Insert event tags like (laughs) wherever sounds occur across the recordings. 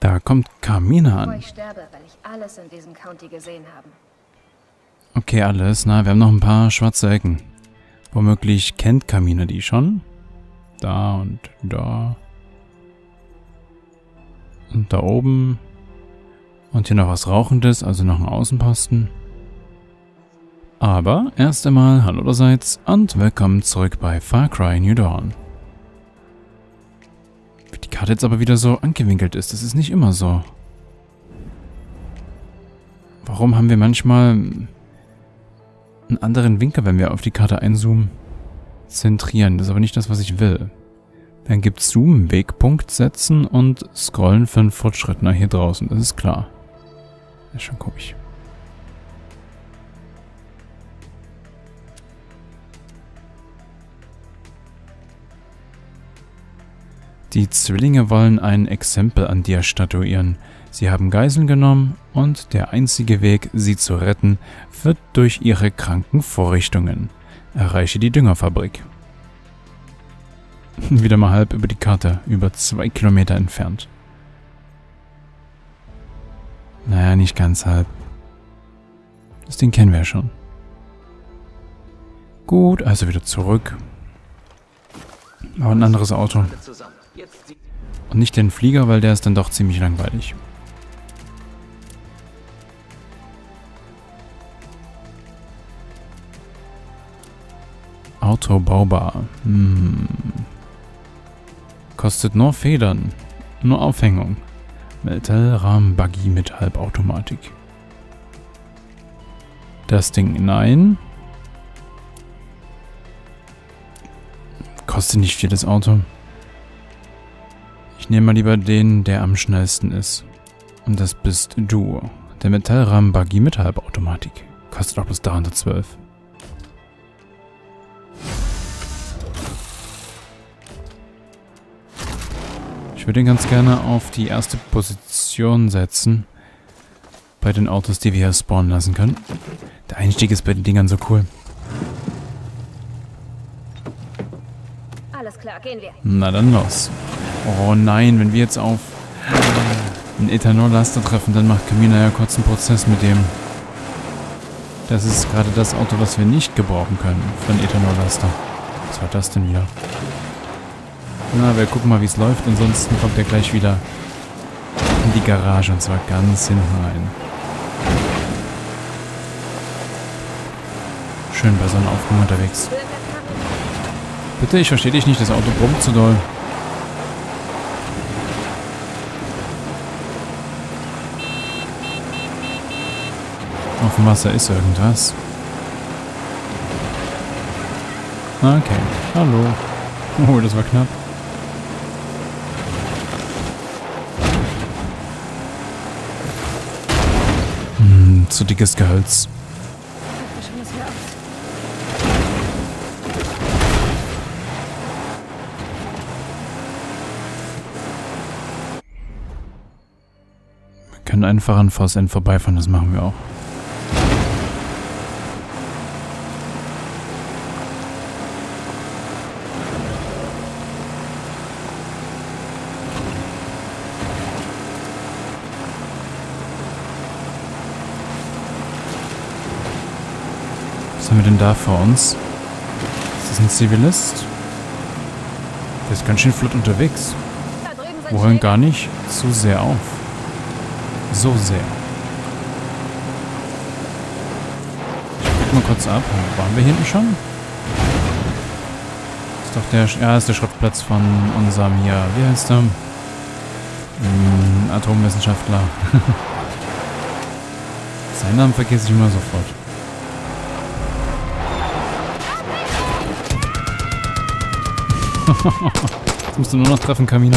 Da kommt Carmina an. Okay, alles. Na, wir haben noch ein paar schwarze Ecken. Womöglich kennt Carmina die schon. Da und da. Und da oben. Und hier noch was Rauchendes, also noch ein Außenposten. Aber erst einmal hallo allerseits und willkommen zurück bei Far Cry New Dawn. Wie die Karte jetzt aber wieder so angewinkelt ist, das ist nicht immer so. Warum haben wir manchmal einen anderen Winkel, wenn wir auf die Karte einzoomen? Zentrieren, das ist aber nicht das, was ich will. Dann gibt Zoom, Wegpunkt setzen und scrollen für einen Fortschritt nach hier draußen, das ist klar. Das ist schon komisch. Die Zwillinge wollen ein Exempel an dir statuieren. Sie haben Geiseln genommen und der einzige Weg, sie zu retten, wird durch ihre kranken Vorrichtungen. Erreiche die Düngerfabrik. (laughs) Wieder mal halb über die Karte, über zwei Kilometer entfernt. Naja, nicht ganz halb. Das Ding kennen wir ja schon. Gut, also wieder zurück. Aber ein anderes Auto. Und nicht den Flieger, weil der ist dann doch ziemlich langweilig. Autobaubar. Hm. Kostet nur Federn. Nur Aufhängung. Metallrahmen-Buggy mit Halbautomatik. Das Ding, nein. Kostet nicht viel das Auto. Ich nehme mal lieber den, der am schnellsten ist. Und das bist du. Der Metallrahmen-Buggy mit Halbautomatik. Kostet auch bloß 312. Ich würde ihn ganz gerne auf die erste Position setzen. Bei den Autos, die wir hier spawnen lassen können. Der Einstieg ist bei den Dingern so cool. Alles klar, gehen wir. Na dann los. Oh nein, wenn wir jetzt auf einen Ethanol-Laster treffen, dann macht Camina ja kurz einen Prozess mit dem. Das ist gerade das Auto, was wir nicht gebrauchen können für einen Ethanol-Laster. Was war das denn wieder? Na, wir gucken mal, wie es läuft. Ansonsten kommt er gleich wieder in die Garage und zwar ganz hinten rein. Schön bei Sonnenaufgang unterwegs. Bitte, ich verstehe dich nicht. Das Auto brummt zu doll. Auf dem Wasser ist irgendwas. Okay. Hallo. Oh, das war knapp. Hm, zu dickes Gehölz. Wir können einfach an VSN vorbeifahren, das machen wir auch. Was haben wir denn da vor uns? Ist das ein Zivilist? Der ist ganz schön flott unterwegs. Wir hören gar nicht zu sehr auf. So sehr. Ich guck mal kurz ab. Waren wir hinten schon? Ist doch der, ja, ist der Schrottplatz von unserem hier, wie heißt er? Hm, Atomwissenschaftler. (laughs) Seinen Namen vergesse ich immer sofort. Jetzt musst du nur noch treffen, Kamina.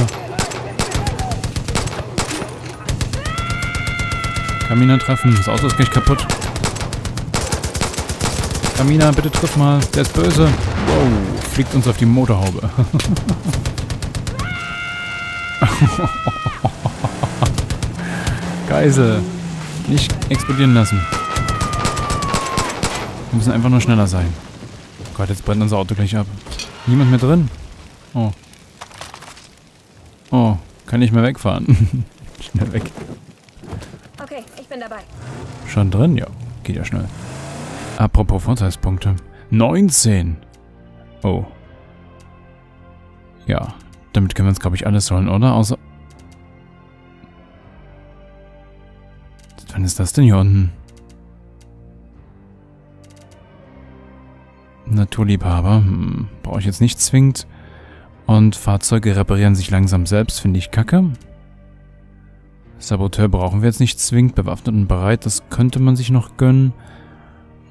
Kamina treffen. Das Auto ist gleich kaputt. Kamina, bitte triff mal. Der ist böse. Wow. Fliegt uns auf die Motorhaube. (laughs) Geisel. Nicht explodieren lassen. Wir müssen einfach nur schneller sein. Gott, jetzt brennt unser Auto gleich ab. Niemand mehr drin? Oh. Oh, kann nicht mehr wegfahren. (laughs) Schnell weg. Okay, ich bin dabei. Schon drin? Ja, geht ja schnell. Apropos Vorteilspunkte. 19. Oh. Ja, damit können wir uns, glaube ich, alles holen, oder? Außer... Wann ist das denn hier unten? Naturliebhaber. Hm, Brauche ich jetzt nicht zwingend. Und Fahrzeuge reparieren sich langsam selbst, finde ich kacke. Saboteur brauchen wir jetzt nicht zwingend. Bewaffnet und bereit, das könnte man sich noch gönnen.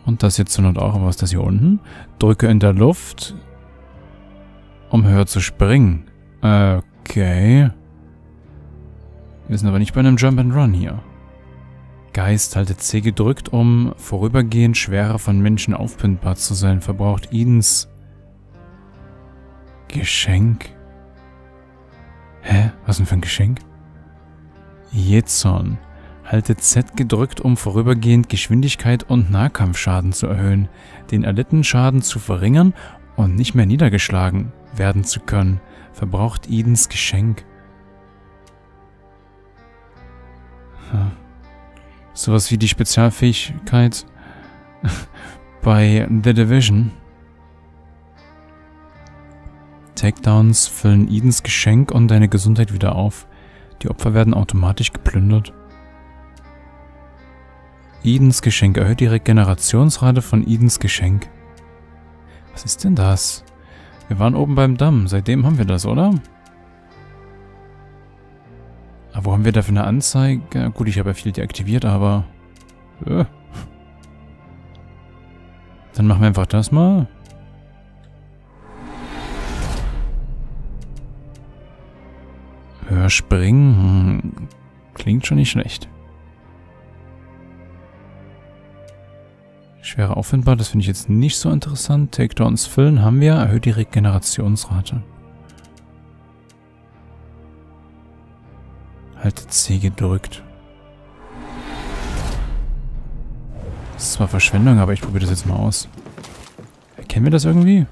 Und das jetzt zur Not auch. Aber was ist das hier unten? Drücke in der Luft, um höher zu springen. Okay. Wir sind aber nicht bei einem Jump and Run hier. Geist haltet C gedrückt, um vorübergehend schwerer von Menschen aufbindbar zu sein. Verbraucht Edens Geschenk. Hä? Was denn für ein Geschenk? Jezon. Haltet Z gedrückt, um vorübergehend Geschwindigkeit und Nahkampfschaden zu erhöhen, den erlittenen Schaden zu verringern und nicht mehr niedergeschlagen werden zu können. Verbraucht Edens Geschenk. Hm. Sowas wie die Spezialfähigkeit (laughs) bei The Division. Takedowns füllen Edens Geschenk und deine Gesundheit wieder auf. Die Opfer werden automatisch geplündert. Edens Geschenk erhöht die Regenerationsrate von Edens Geschenk. Was ist denn das? Wir waren oben beim Damm. Seitdem haben wir das, oder? Aber wo haben wir dafür eine Anzeige? Gut, ich habe ja viel deaktiviert, aber... Äh. Dann machen wir einfach das mal. Höher springen. Hm. Klingt schon nicht schlecht. Schwere auffindbar, das finde ich jetzt nicht so interessant. Takedowns füllen haben wir, erhöht die Regenerationsrate. Haltet C gedrückt. Das ist zwar Verschwendung, aber ich probiere das jetzt mal aus. Erkennen wir das irgendwie?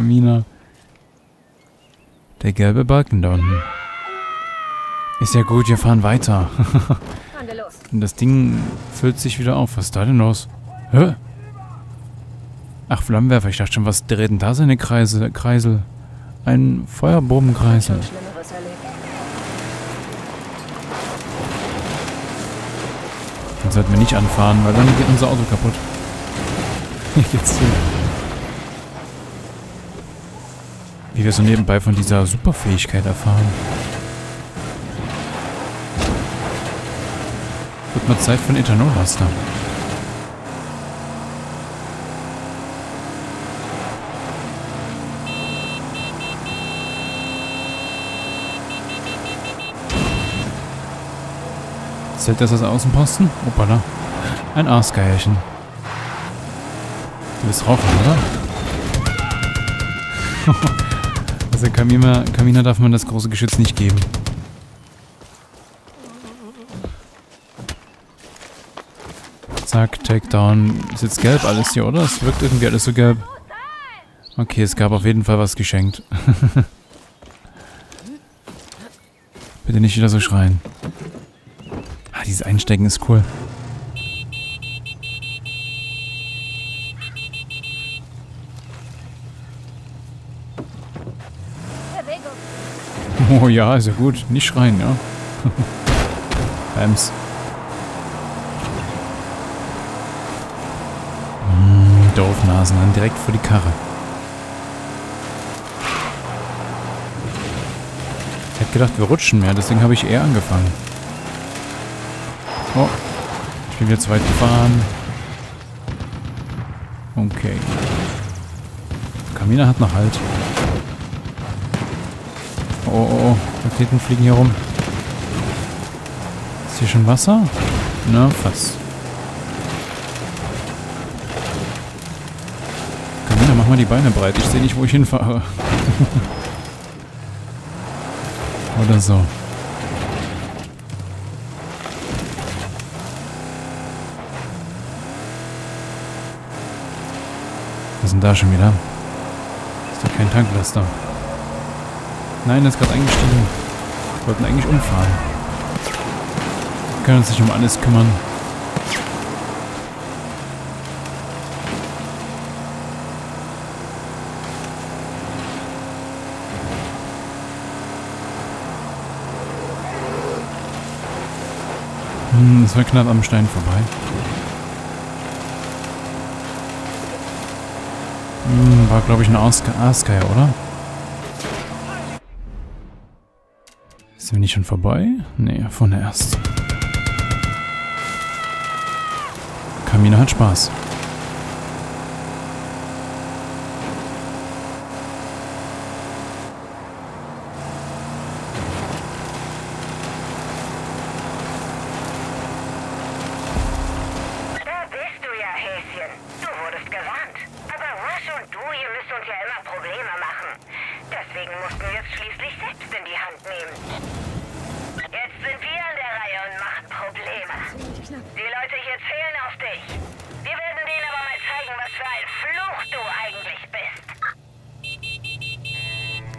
Kamina. Der gelbe Balken da unten. Ist ja gut, wir fahren weiter. (laughs) Und das Ding füllt sich wieder auf. Was ist da denn los? Hä? Ach, Flammenwerfer. Ich dachte schon, was dreht denn da seine Kreise, Kreisel? Ein Feuerbogenkreisel. Den sollten wir nicht anfahren, weil dann geht unser Auto kaputt. (laughs) Hier geht's zu. Wie wir so nebenbei von dieser Superfähigkeit erfahren. Wird mal Zeit für einen Ethanolaster. Zählt das als Außenposten? Hoppala. Ein Aasgeierchen. Du willst rauchen, oder? (laughs) also Kamina, Kamina darf man das große Geschütz nicht geben. Zack, Takedown. Ist jetzt gelb alles hier, oder? Es wirkt irgendwie alles so gelb. Okay, es gab auf jeden Fall was geschenkt. (laughs) Bitte nicht wieder so schreien. Ah, dieses Einsteigen ist cool. (laughs) Oh ja, ist ja gut. Nicht schreien, ja. (laughs) Bams. Mm, Doofnasen, dann direkt vor die Karre. Ich hätte gedacht, wir rutschen mehr, deswegen habe ich eher angefangen. Oh, ich bin jetzt weit gefahren. Okay. Kamina hat noch Halt. Oh, oh, oh. Raketen fliegen hier rum. Ist hier schon Wasser? Na, fast. Kamina, mach mal die Beine breit. Ich sehe nicht, wo ich hinfahre. (laughs) Oder so. ist denn da schon wieder? Ist doch kein Tanklaster. Nein, das ist gerade eingestiegen. Wir wollten eigentlich umfahren. Wir können uns nicht um alles kümmern. Hm, es war knapp am Stein vorbei. Hm, war glaube ich ein Aasgeier, oder? Sind wir nicht schon vorbei? Nee, vorne erst. Kamina hat Spaß. Da bist du ja, Häschen. Du wurdest gewarnt. Aber Rush und du, ihr müsst uns ja immer Probleme machen. Deswegen mussten wir es schließlich selbst in die Hand nehmen. Jetzt sind wir an der Reihe und machen Probleme. Ziemlich knapp. Die Leute hier zählen auf dich. Wir werden denen aber mal zeigen, was für ein Fluch du eigentlich bist.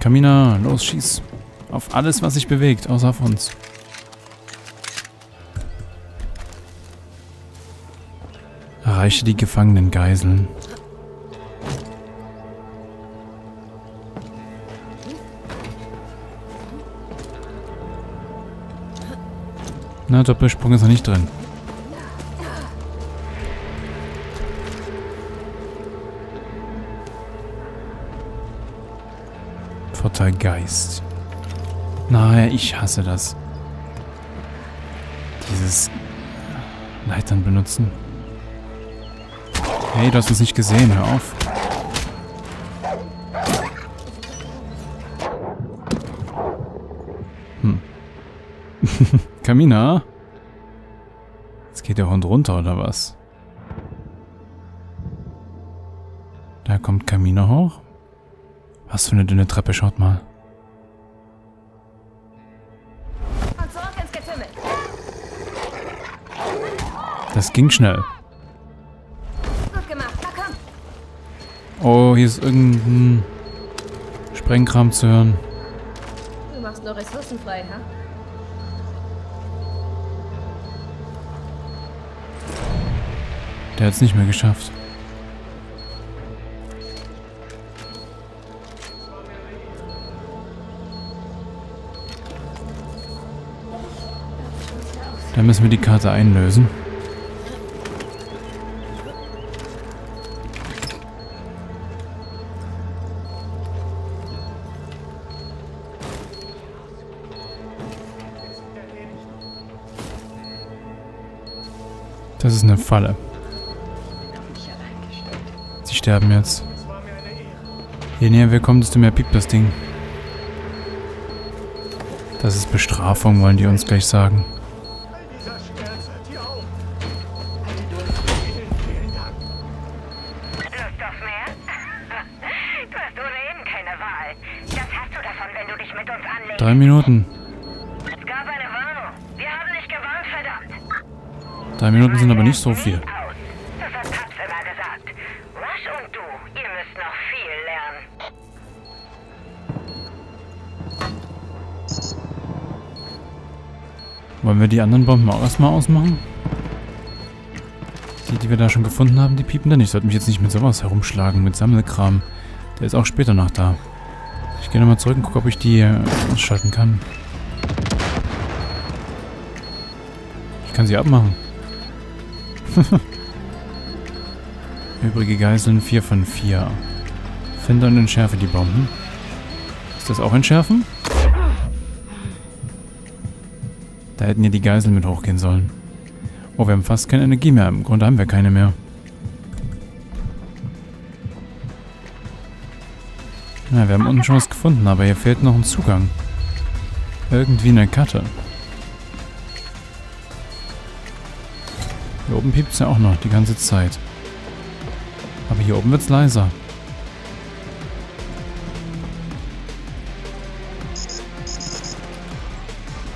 Kamina, los, schieß. Auf alles, was sich bewegt, außer auf uns. Erreiche die gefangenen Geiseln. Na, Doppelsprung ist noch nicht drin. Geist. Naja, ich hasse das. Dieses Leitern benutzen. Hey, du hast uns nicht gesehen, hör auf. Hm. (laughs) Kamina? Jetzt geht der Hund runter, oder was? Da kommt Kamina hoch. Was für eine dünne Treppe, schaut mal. Das ging schnell. Oh, hier ist irgendein Sprengkram zu hören. Du machst nur Ressourcen frei, ha? Der hat es nicht mehr geschafft. Dann müssen wir die Karte einlösen. Eine Falle. Sie sterben jetzt. Je näher wir kommen, desto mehr piept das Ding. Das ist Bestrafung, wollen die uns gleich sagen. Lust auf (laughs) mehr? Du hast ohnehin keine Wahl. Das hast du davon, wenn du dich mit uns anlegst. Drei Minuten. Es gab eine Warnung. Wir haben dich gewarnt, verdammt. Drei Minuten sind aber nicht so viel. Wollen wir die anderen Bomben auch erstmal ausmachen? Die, die wir da schon gefunden haben, die piepen dann. Ich sollte mich jetzt nicht mit sowas herumschlagen, mit Sammelkram. Der ist auch später noch da. Ich gehe nochmal zurück und gucke, ob ich die äh, ausschalten kann. Ich kann sie abmachen. (laughs) Übrige Geiseln 4 von 4. Finde und entschärfe die Bomben. Ist das auch entschärfen? Da hätten ja die Geiseln mit hochgehen sollen. Oh, wir haben fast keine Energie mehr. Im Grunde haben wir keine mehr. Na, wir haben unten schon was gefunden, aber hier fehlt noch ein Zugang. Irgendwie eine Karte. Hier oben piept es ja auch noch die ganze Zeit. Aber hier oben wird's leiser.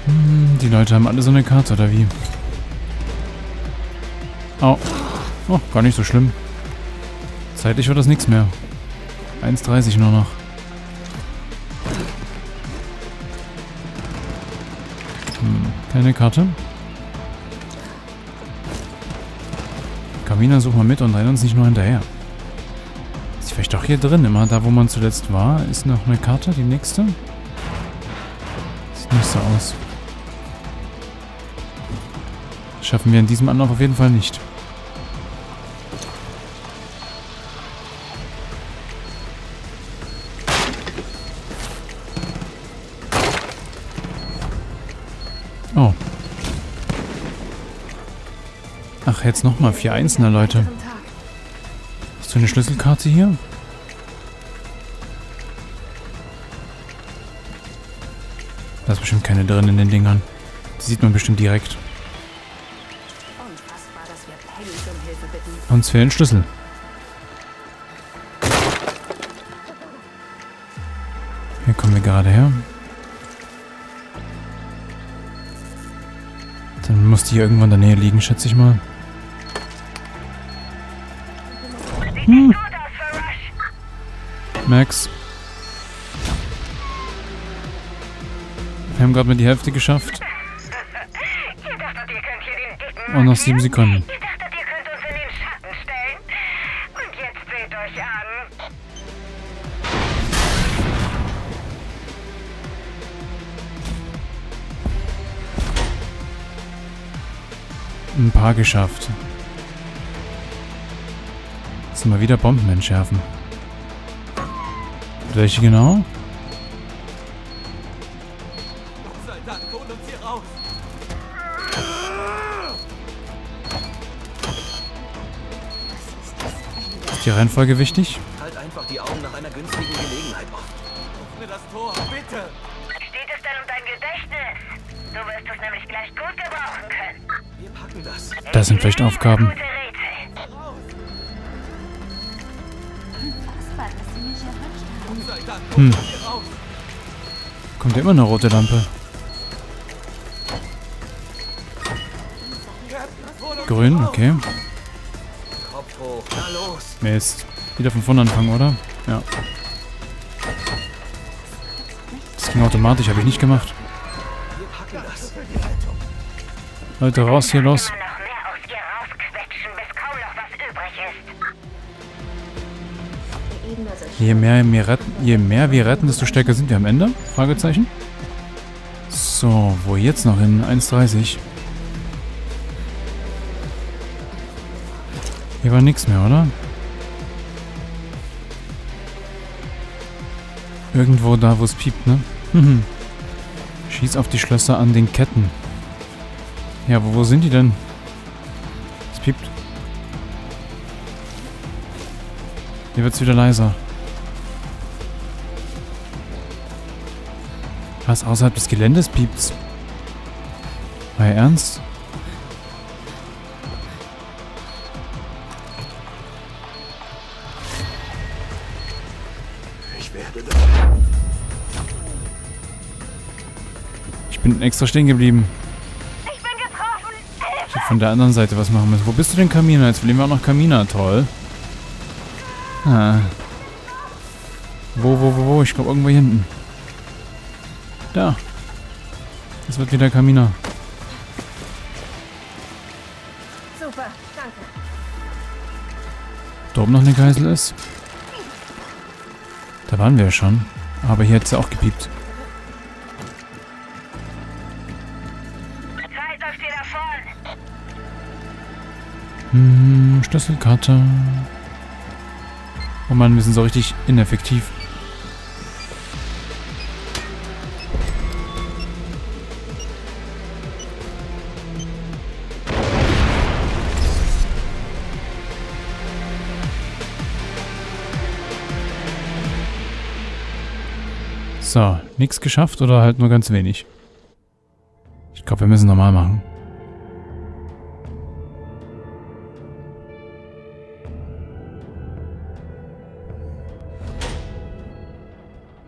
Hm, die Leute haben alle so eine Karte, oder wie? Au. Oh, gar nicht so schlimm. Zeitlich wird das nichts mehr. 1,30 nur noch. Hm, keine Karte. Kamina, such mal mit und renn uns nicht nur hinterher. Ist vielleicht doch hier drin, immer da, wo man zuletzt war. Ist noch eine Karte, die nächste? Sieht nicht so aus. Schaffen wir in diesem Anlauf auf jeden Fall nicht. Jetzt nochmal vier einzelne Leute. Hast du eine Schlüsselkarte hier? Da ist bestimmt keine drin in den Dingern. Die sieht man bestimmt direkt. Uns fehlen Schlüssel. Hier kommen wir gerade her. Dann muss die hier irgendwo in der Nähe liegen, schätze ich mal. Max. Wir haben gerade mal die Hälfte geschafft. Und noch sieben? Sekunden. Ihr dachtet, ihr Jetzt mal wieder Bomben entschärfen. Welche genau? Sei Dank, hol uns hier raus. Ist die Reihenfolge wichtig? Halt einfach die Augen nach einer günstigen Gelegenheit offen. Öffne das Tor, bitte. Steht es denn um dein Gedächtnis? Du wirst es nämlich gleich gut gebrauchen können. Wir packen das. Das sind vielleicht Aufgaben. Hm. Kommt ja immer eine rote Lampe. Grün, okay. Mist. Wieder von vorne anfangen, oder? Ja. Das ging automatisch, habe ich nicht gemacht. Leute, raus hier, los. Je mehr, wir retten, je mehr wir retten, desto stärker sind wir am Ende? Fragezeichen. So, wo jetzt noch hin? 1,30. Hier war nichts mehr, oder? Irgendwo da, wo es piept, ne? (laughs) Schieß auf die Schlösser an den Ketten. Ja, aber wo sind die denn? Es piept. Hier wird's wieder leiser. Was außerhalb des Geländes piept's? War ja ernst? Ich werde Ich bin extra stehen geblieben. Ich bin getroffen! Ich hätte von der anderen Seite was machen müssen. Wo bist du denn, Kamina? Jetzt verlieren wir auch noch Kamina. Toll. Ah. Wo, wo, wo, wo? Ich glaube irgendwo hier hinten. Da. Das wird wieder Kamina. Super, danke. Da oben noch eine Geisel ist. Da waren wir ja schon. Aber hier hat sie auch gepiept. Hm, Schlüsselkarte. Oh Mann, wir sind so richtig ineffektiv. So, nichts geschafft oder halt nur ganz wenig? Ich glaube, wir müssen normal machen.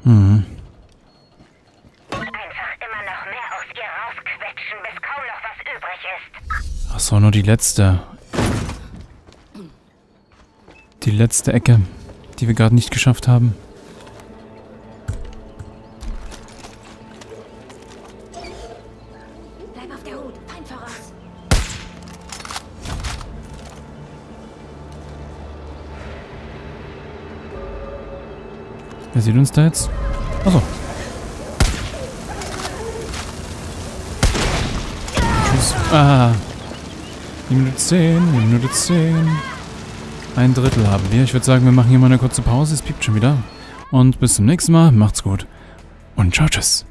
Hm. Einfach immer noch mehr aus ihr rausquetschen, bis kaum noch was übrig ist. Ach so, nur die letzte. Die letzte Ecke, die wir gerade nicht geschafft haben. Wer sieht uns da jetzt? Achso. Tschüss. Ah. Die Minute 10, die Minute 10. Ein Drittel haben wir. Ich würde sagen, wir machen hier mal eine kurze Pause. Es piept schon wieder. Und bis zum nächsten Mal. Macht's gut. Und ciao, tschüss.